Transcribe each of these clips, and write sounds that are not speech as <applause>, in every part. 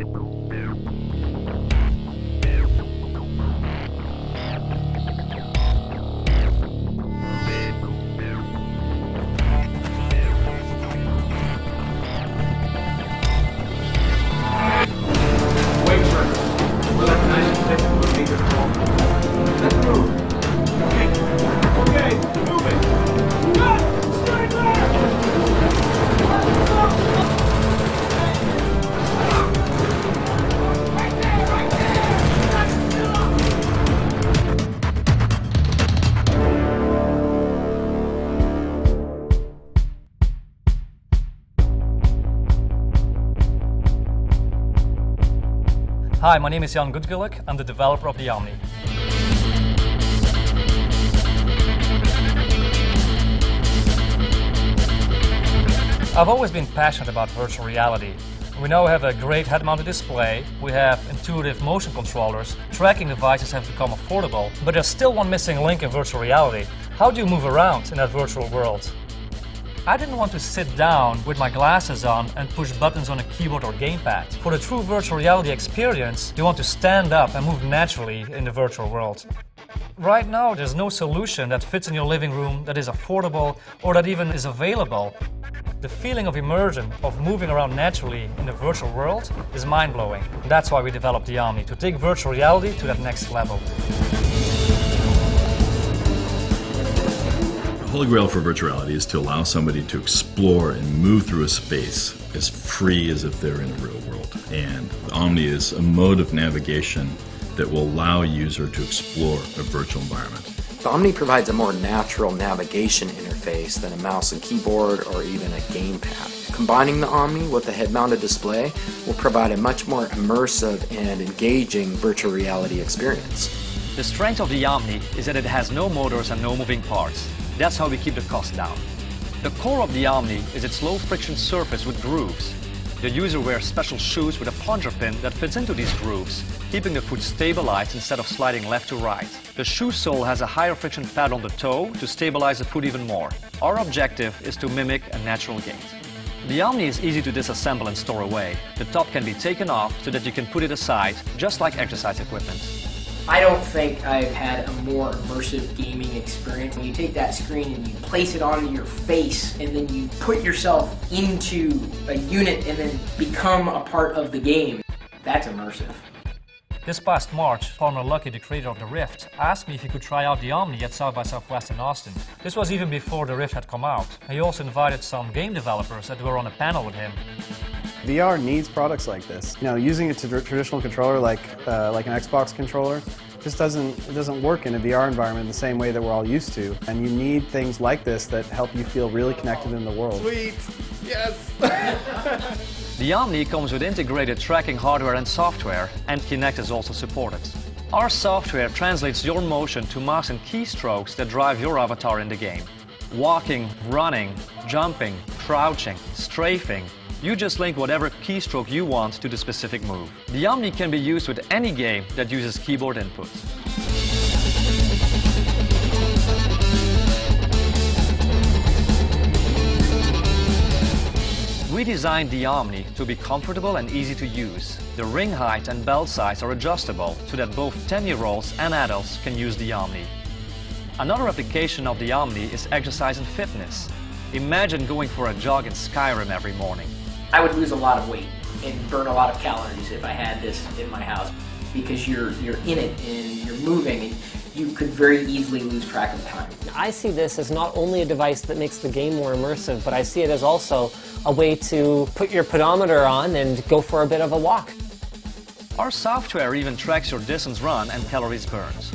Wait, Hi, my name is Jan Goetgeluk. I'm the developer of the Omni. I've always been passionate about virtual reality. We now have a great head-mounted display, we have intuitive motion controllers, tracking devices have become affordable, but there's still one missing link in virtual reality. How do you move around in that virtual world? I didn't want to sit down with my glasses on and push buttons on a keyboard or gamepad. For the true virtual reality experience, you want to stand up and move naturally in the virtual world. Right now, there's no solution that fits in your living room, that is affordable, or that even is available. The feeling of immersion, of moving around naturally in the virtual world, is mind blowing. That's why we developed the Omni, to take virtual reality to that next level. Holy grail for virtuality is to allow somebody to explore and move through a space as free as if they're in a real world. And Omni is a mode of navigation that will allow a user to explore a virtual environment. The Omni provides a more natural navigation interface than a mouse and keyboard or even a gamepad. Combining the Omni with the head-mounted display will provide a much more immersive and engaging virtual reality experience. The strength of the Omni is that it has no motors and no moving parts. That's how we keep the cost down. The core of the Omni is its low friction surface with grooves. The user wears special shoes with a plunger pin that fits into these grooves, keeping the foot stabilized instead of sliding left to right. The shoe sole has a higher friction pad on the toe to stabilize the foot even more. Our objective is to mimic a natural gait. The Omni is easy to disassemble and store away. The top can be taken off so that you can put it aside, just like exercise equipment. I don't think I've had a more immersive gaming experience. When you take that screen and you place it onto your face, and then you put yourself into a unit and then become a part of the game, that's immersive. This past March, Palmer Luckey, the creator of the Rift, asked me if he could try out the Omni at South by Southwest in Austin. This was even before the Rift had come out. He also invited some game developers that were on a panel with him. VR needs products like this. You know, using a traditional controller like uh, like an Xbox controller just doesn't it doesn't work in a VR environment the same way that we're all used to. And you need things like this that help you feel really connected in the world. Sweet. Yes. <laughs> The Omni comes with integrated tracking hardware and software, and Kinect is also supported. Our software translates your motion to mouse and keystrokes that drive your avatar in the game. Walking, running, jumping, crouching, strafing, you just link whatever keystroke you want to the specific move. The Omni can be used with any game that uses keyboard input. We designed the Omni to be comfortable and easy to use. The ring height and belt size are adjustable so that both 10-year-olds and adults can use the Omni. Another application of the Omni is exercise and fitness. Imagine going for a jog in Skyrim every morning. I would lose a lot of weight and burn a lot of calories if I had this in my house because you're you're in it and you're moving and you could very easily lose track of time. I see this as not only a device that makes the game more immersive, but I see it as also a way to put your pedometer on and go for a bit of a walk. Our software even tracks your distance run and calories burned.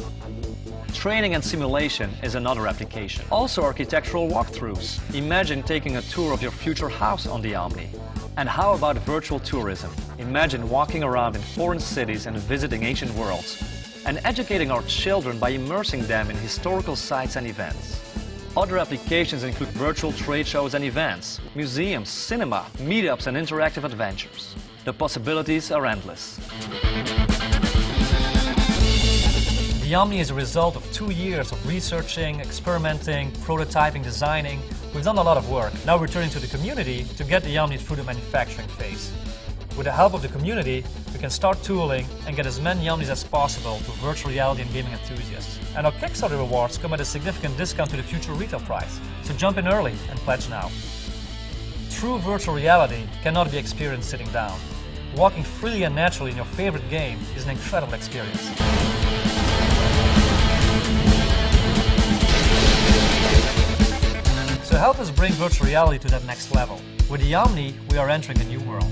Training and simulation is another application. Also architectural walkthroughs. Imagine taking a tour of your future house on the Omni. And how about virtual tourism? Imagine walking around in foreign cities and visiting ancient worlds. And educating our children by immersing them in historical sites and events. Other applications include virtual trade shows and events, museums, cinema, meetups and interactive adventures. The possibilities are endless. The Omni is a result of two years of researching, experimenting, prototyping, designing. We've done a lot of work. Now we're turning to the community to get the Omni through the manufacturing phase. With the help of the community, we can start tooling and get as many Omnis as possible to virtual reality and gaming enthusiasts. And our Kickstarter rewards come at a significant discount to the future retail price. So jump in early and pledge now. True virtual reality cannot be experienced sitting down. Walking freely and naturally in your favorite game is an incredible experience. So help us bring virtual reality to that next level. With the Omni, we are entering a new world.